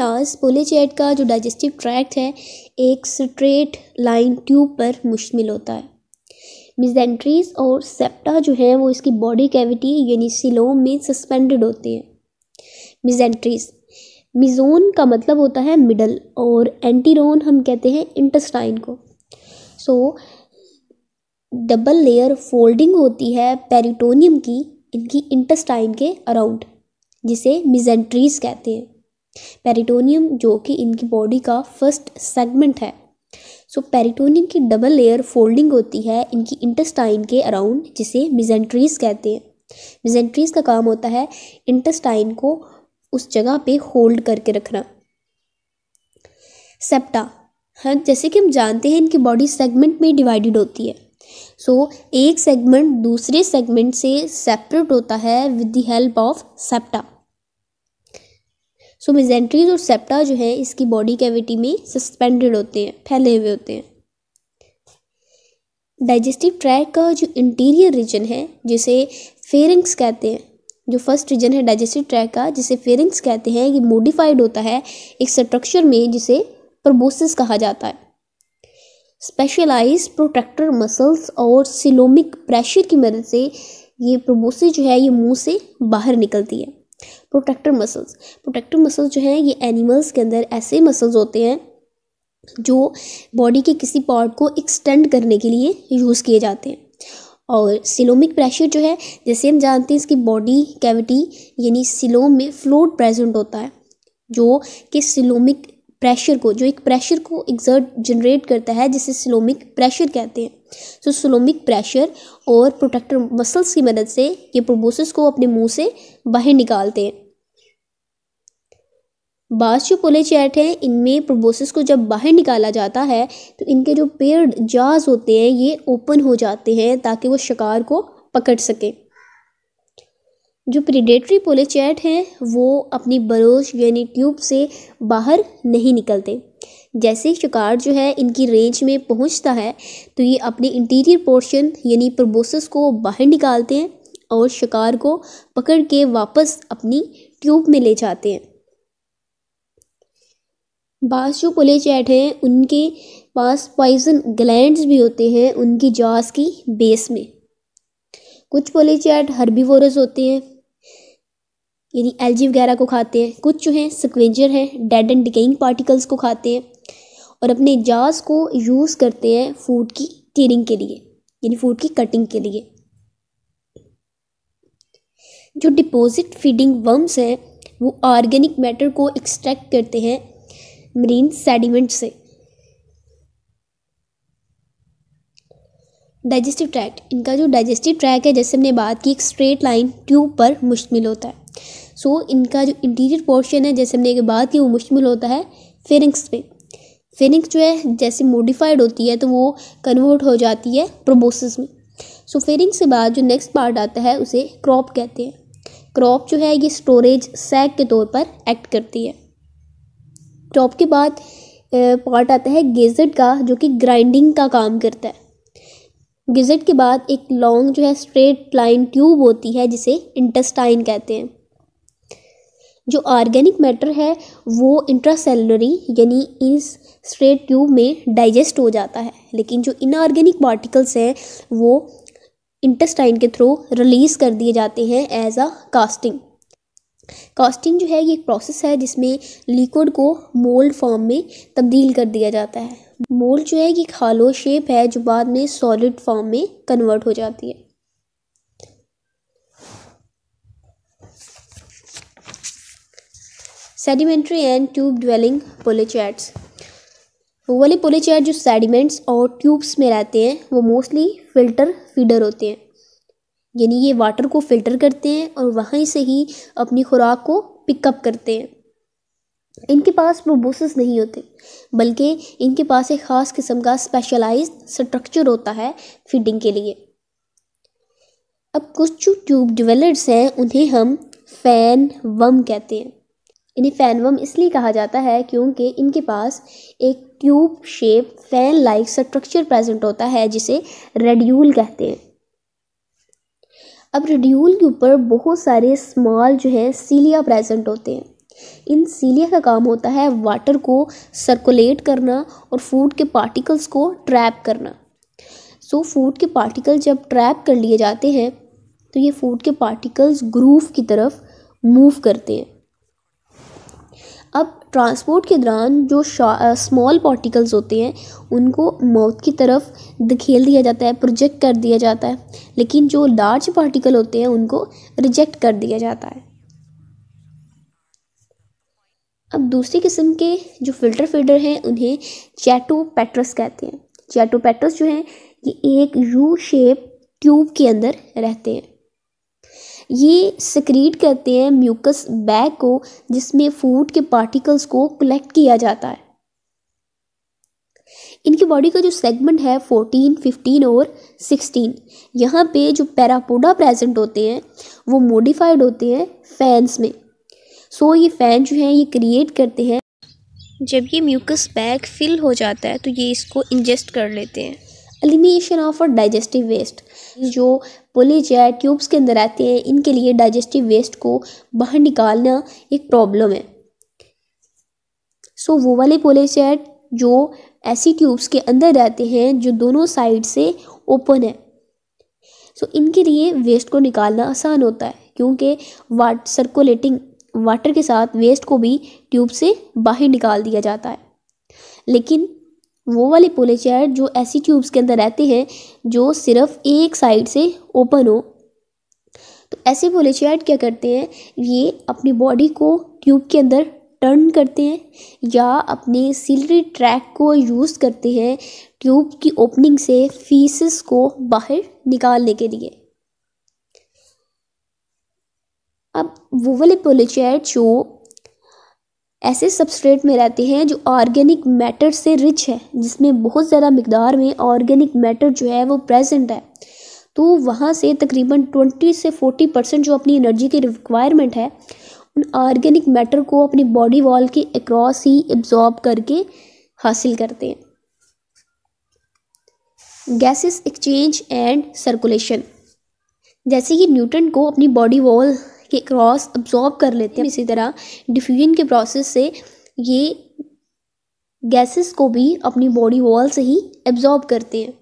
Class पोलेचैट का जो digestive tract है एक स्ट्रेट लाइन ट्यूब पर मुश्तमिल होता है मिजेंट्रीज और सेप्टा जो है वो इसकी बॉडी कैविटी यानी सिलोम में सस्पेंडेड होते हैं मिजेंट्रीज मिजोन का मतलब होता है मिडल और एंटीरोन हम कहते हैं इंटेस्टाइन को सो डबल लेयर फोल्डिंग होती है पेरिटोनियम की इनकी इंटेस्टाइन के अराउंड जिसे मिजेंट्रीज कहते हैं पेरिटोनियम जो कि इनकी बॉडी का फ़र्स्ट सेगमेंट है। सो so, पेरिटोनियम की डबल लेयर फोल्डिंग होती है इनकी इंटेस्टाइन के अराउंड जिसे मिजेंट्रीज कहते हैं। मिजेंट्रीज का काम होता है इंटेस्टाइन को उस जगह पे होल्ड करके रखना। सेप्टा हाँ जैसे कि हम जानते हैं इनकी बॉडी सेगमेंट में डिवाइडेड होती है। सो so, एक सेगमेंट दूसरे सेगमेंट से सेपरेट होता है with the help of septa so mesenteries और सेप्टा जो है, इसकी बॉडी कैविटी में सस्पेंडेड होते हैं, फैले हुए होते हैं। डाइजेस्टिव ट्रैक का जो इंटीरियर रीजन है, जिसे फेरिंग्स कहते हैं, जो फ़र्स्ट रीजन है डाइजेस्टिव ट्रैक का, जिसे फेरिंग्स कहते हैं, ये मोडिफाइड होता है एक स्ट्रक्चर में, जिसे प्रोबोसिस कहा जाता है। स्पेशलाइज प्रोटेक्टर मसल्स और सिलोमिक प्रेशर की मदद से ये प्रोबोसिस जो है, ये मुँह से बाहर निकलती है। प्रोटेक्टर मसल्स प्रोटेक्टर मसल्स जो हैं, ये एनिमल्स के अंदर ऐसे मसल्स होते हैं, जो बॉडी के किसी पार्ट को एक्सटेंड करने के लिए यूज़ किए जाते हैं। और सिलोमिक प्रेशर जो है, जैसे हम जानते हैं इसकी बॉडी कैविटी यानी सिलोम में फ्लोट प्रेजेंट होता है, जो कि सिलोमिक प्रेशर को, जो एक प्रेशर को एग्जर्ट जनरेट करता है, जिसे सिलोमिक प्रेशर कहते हैं। सो सिलोमिक प्रेशर और प्रोटेक्टर मसल्स की मदद से ये प्रोबोसिस को अपने मुँह से बाहर निकालते हैं। बास जो पोलेचैट हैं, इनमें प्रोबोसिस को जब बाहर निकाला जाता है तो इनके जो पेड़ जाज होते हैं, ये ओपन हो जाते हैं, ताकि वो शिकार को पकड़ सके। जो प्रीडेटरी पोलेचैट हैं, वो अपनी बरोश यानी ट्यूब से बाहर नहीं निकलते। जैसे ही शिकार जो है, इनकी रेंज में पहुँचता है तो ये अपने इंटीरियर पोर्शन यानी प्रोबोसिस को बाहर निकालते हैं और शिकार को पकड़ के वापस अपनी ट्यूब में ले जाते हैं। बास जो पोलेचैट हैं, उनके पास पॉइजन ग्लैंड्स भी होते हैं उनकी जॉस की बेस में। कुछ पोलेचैट हर्बीवोरस होते हैं यानी एलजी वगैरह को खाते हैं, कुछ जो हैं स्क्वेंजर हैं डेड एंड डिकेइंग पार्टिकल्स को खाते हैं और अपने जास को यूज़ करते हैं फ़ूड की टीरिंग के लिए, यानी फ़ूड की कटिंग के लिए। जो डिपॉजिट फीडिंग वर्म्स हैं, वो ऑर्गेनिक मैटर को एक्सट्रैक्ट करते हैं मरीन सेडिमेंट से। डाइजेस्टिव ट्रैक्ट इनका जो डाइजेस्टिव ट्रैक है, जैसे हमने बात की, एक स्ट्रेट लाइन ट्यूब पर मुश्तमिल होता है। सो so, इनका जो इंटीरियर पोर्शन है जैसे हमने एक बात की वो मुश्तमिल होता है फेरिंग्स पे। फेरिंग्स जो है जैसे मोडिफाइड होती है तो वो कन्वर्ट हो जाती है प्रोबोसिस में। सो so, फेरिंग्स के बाद जो नेक्स्ट पार्ट आता है उसे क्रॉप कहते हैं। क्रॉप जो है ये स्टोरेज सैक के तौर पर एक्ट करती है। क्रॉप के बाद पार्ट आता है गेजेट का जो कि ग्राइंडिंग का काम करता है। गेजेट के बाद एक लॉन्ग जो है स्ट्रेट लाइन ट्यूब होती है जिसे इंटेस्टाइन कहते हैं। जो ऑर्गेनिक मैटर है, वो इंट्रासेलुलरी यानी इस स्ट्रेट ट्यूब में डाइजेस्ट हो जाता है। लेकिन जो इनऑर्गेनिक पार्टिकल्स हैं, वो इंटेस्टाइन के थ्रू रिलीज़ कर दिए जाते हैं एज अ कास्टिंग कास्टिंग जो है, ये एक प्रोसेस है जिसमें लिक्विड को मोल्ड फॉर्म में तब्दील कर दिया जाता है। मोल्ड जो है, ये एक हालो शेप है जो बाद में सॉलिड फॉर्म में कन्वर्ट हो जाती है। Sedimentary and tube dwelling polychaetes वो वाले पोलेचैट जो सेडिमेंट्स और ट्यूब्स में रहते हैं, वो मोस्टली फ़िल्टर फीडर होते हैं। यानी ये वाटर को फ़िल्टर करते हैं और वहीं से ही अपनी खुराक को पिकअप करते हैं। इनके पास प्रोबोसिस नहीं होते, बल्कि इनके पास एक ख़ास किस्म का स्पेशलाइज स्ट्रक्चर होता है फीडिंग के लिए। अब कुछ जो ट्यूब डिवेलर्स हैं, उन्हें हम फ़ैन वम कहते हैं। इन्हें फैनवम इसलिए कहा जाता है क्योंकि इनके पास एक tube shape fan like structure present होता है जिसे रेड्यूल कहते हैं। अब रेड्यूल के ऊपर बहुत सारे स्मॉल जो है सीलिया प्रेजेंट होते हैं। इन सीलिया का काम होता है वाटर को सर्कुलेट करना और फ़ूड के पार्टिकल्स को ट्रैप करना। सो so, फ़ूड के पार्टिकल जब ट्रैप कर लिए जाते हैं तो ये फ़ूड के पार्टिकल्स ग्रूव की तरफ़ मूव करते हैं। ट्रांसपोर्ट के दौरान जो स्मॉल पार्टिकल्स होते हैं, उनको माउथ की तरफ़ धकेल दिया जाता है प्रोजेक्ट कर दिया जाता है। लेकिन जो लार्ज पार्टिकल होते हैं, उनको रिजेक्ट कर दिया जाता है। अब दूसरी किस्म के जो फ़िल्टर फीडर हैं, उन्हें चैटो चैटोपेट्रस कहते हैं। चैटो चैटोपेट्रस जो हैं, ये एक यू शेप ट्यूब के अंदर रहते हैं। ये सक्रीट करते हैं म्यूकस बैग को, जिसमें फ़ूड के पार्टिकल्स को कलेक्ट किया जाता है। इनकी बॉडी का जो सेगमेंट है फोर्टीन फिफ्टीन और सिक्सटीन यहाँ पे जो पैरापोडा प्रेजेंट होते हैं, वो मॉडिफाइड होते हैं फैंस में। सो ये फ़ैन जो है, ये क्रिएट करते हैं। जब ये म्यूकस बैग फिल हो जाता है तो ये इसको इंजेस्ट कर लेते हैं। Elimination of a digestive waste. जो पुलिज या ट्यूब्स के अंदर रहते हैं इनके लिए डाइजेस्टिव वेस्ट को बाहर निकालना एक प्रॉब्लम है। सो so, वो वाले पोलेचैट जो ऐसी ट्यूब्स के अंदर रहते हैं जो दोनों साइड से ओपन है। सो so, इनके लिए वेस्ट को निकालना आसान होता है क्योंकि वाट सर्कुलेटिंग वाटर के साथ वेस्ट को भी ट्यूब से बाहर निकाल दिया जाता है। लेकिन वो वाले पोलेचैट जो ऐसी ट्यूब्स के अंदर रहते हैं, जो सिर्फ़ एक साइड से ओपन हो। तो ऐसे पोलेचैट क्या करते हैं? ये अपनी बॉडी को ट्यूब के अंदर टर्न करते हैं, या अपने सिलरी ट्रैक को यूज़ करते हैं ट्यूब की ओपनिंग से फीसिस को बाहर निकालने के लिए। अब वो वाले पोलेचैट जो ऐसे सबस्ट्रेट में रहते हैं जो ऑर्गेनिक मैटर से रिच है, जिसमें बहुत ज़्यादा मकदार में ऑर्गेनिक मैटर जो है वो प्रेजेंट है। तो वहाँ से तकरीबन ट्वेंटी से फोर्टी परसेंट जो अपनी एनर्जी की रिक्वायरमेंट है, उन ऑर्गेनिक मैटर को अपनी बॉडी वॉल के अक्रॉस ही एब्जॉर्ब करके हासिल करते हैं। गैसेस एक्सचेंज एंड सर्कुलेशन जैसे कि न्यूटन को अपनी बॉडी वॉल के क्रॉस अब्जॉर्ब कर लेते हैं। इसी तरह डिफ्यूजन के प्रोसेस से ये गैसेस को भी अपनी बॉडी वॉल से ही एब्जॉर्ब करते हैं।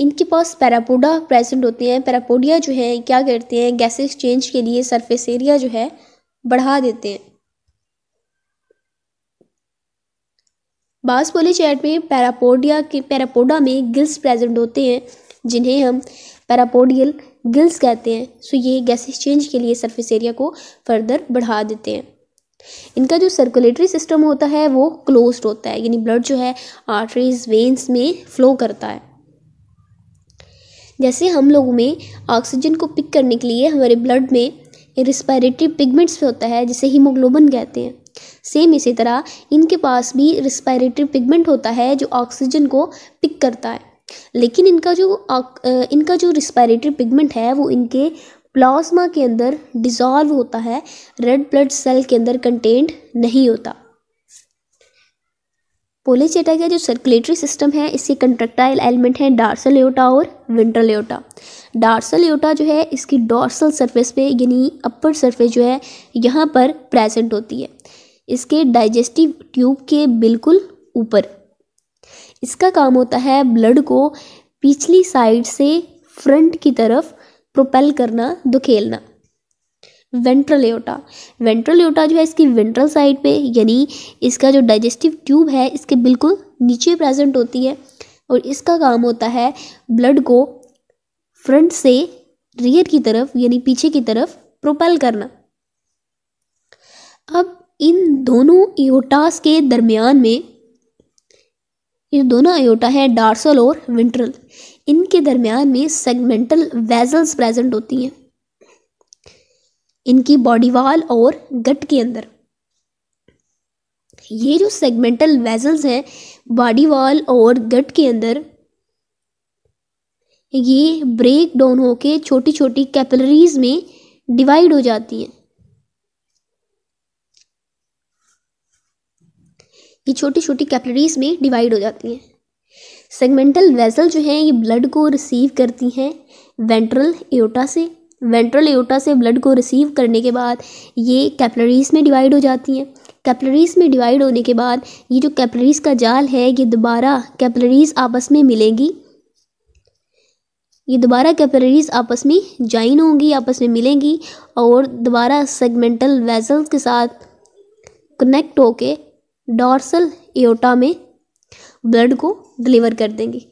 इनके पास पैरापोडा प्रेजेंट होते हैं। पैरापोडिया जो है, क्या करते हैं? गैस एक्सचेंज के लिए सरफेस एरिया जो है, बढ़ा देते हैं। बास चैट में पैरापोडिया के पैरापोडा में गिल्स प्रेजेंट होते हैं, जिन्हें हम पैरापोडियल गिल्स कहते हैं, सो ये गैस एक्सचेंज के लिए सरफेस एरिया को फर्दर बढ़ा देते हैं। इनका जो सर्कुलेटरी सिस्टम होता है, वो क्लोज्ड होता है, यानी ब्लड जो है आर्टरीज वेन्स में फ्लो करता है। जैसे हम लोगों में ऑक्सीजन को पिक करने के लिए हमारे ब्लड में रिस्पायरेटरी पिगमेंट्स होता है, जिसे हीमोग्लोबिन कहते हैं। सेम इसी तरह, इनके पास भी रिस्पायरेटरी पिगमेंट होता है, जो ऑक्सीजन को पिक करता है। लेकिन इनका जो इनका जो रिस्पायरेटरी पिगमेंट है, वो इनके प्लाज्मा के अंदर डिज़ॉल्व होता है रेड ब्लड सेल के अंदर कंटेंट नहीं होता। पोलेचेटा का जो सर्कुलेटरी सिस्टम है, इसके कंट्रक्टाइल एलिमेंट हैं डार्सल एयोटा और विंट्रल एयोटा डार्सल एयोटा जो है, इसकी डॉर्सल सरफेस पे, यानी अपर सरफेस जो है, यहाँ पर प्रेजेंट होती है। इसके डाइजेस्टिव ट्यूब के बिल्कुल ऊपर। इसका काम होता है ब्लड को पिछली साइड से फ्रंट की तरफ़ प्रोपेल करना दुखेलना वेंट्रल एयोटा वेंट्रल एयोटा जो है इसकी वेंट्रल साइड पे, यानी इसका जो डाइजेस्टिव ट्यूब है, इसके बिल्कुल नीचे प्रेजेंट होती है और इसका काम होता है ब्लड को फ्रंट से रियर की तरफ़, यानी पीछे की तरफ़ प्रोपेल करना। अब इन दोनों एयोटास के दरमियान में ये दोनों अयोटा है डार्सल और विंट्रल इनके दरमियान में सेगमेंटल वेजल्स प्रेजेंट होती हैं। इनकी बॉडी वाल और गट के अंदर। ये जो सेगमेंटल वेजल्स हैं बॉडी वाल और गट के अंदर, ये ब्रेक डाउन होके छोटी छोटी कैपलरीज में डिवाइड हो जाती हैं। ये छोटी छोटी कैपिलरीज में डिवाइड हो जाती हैं। सेगमेंटल वेसल जो हैं, ये ब्लड को रिसीव करती हैं वेंट्रल एयोटा से। वेंट्रल एयोटा से ब्लड को रिसीव करने के बाद ये कैपलरीज में डिवाइड हो जाती हैं। कैपलरीज में डिवाइड होने के बाद ये जो कैपलरीज का जाल है, ये दोबारा कैपलरीज आपस में मिलेंगी। ये दोबारा कैपलरीज आपस में ज्वाइन होंगी, आपस में मिलेंगी और दोबारा सेगमेंटल वेजल्स के साथ कनेक्ट होके डॉर्सल एटा में ब्लड को डिलीवर कर देंगी।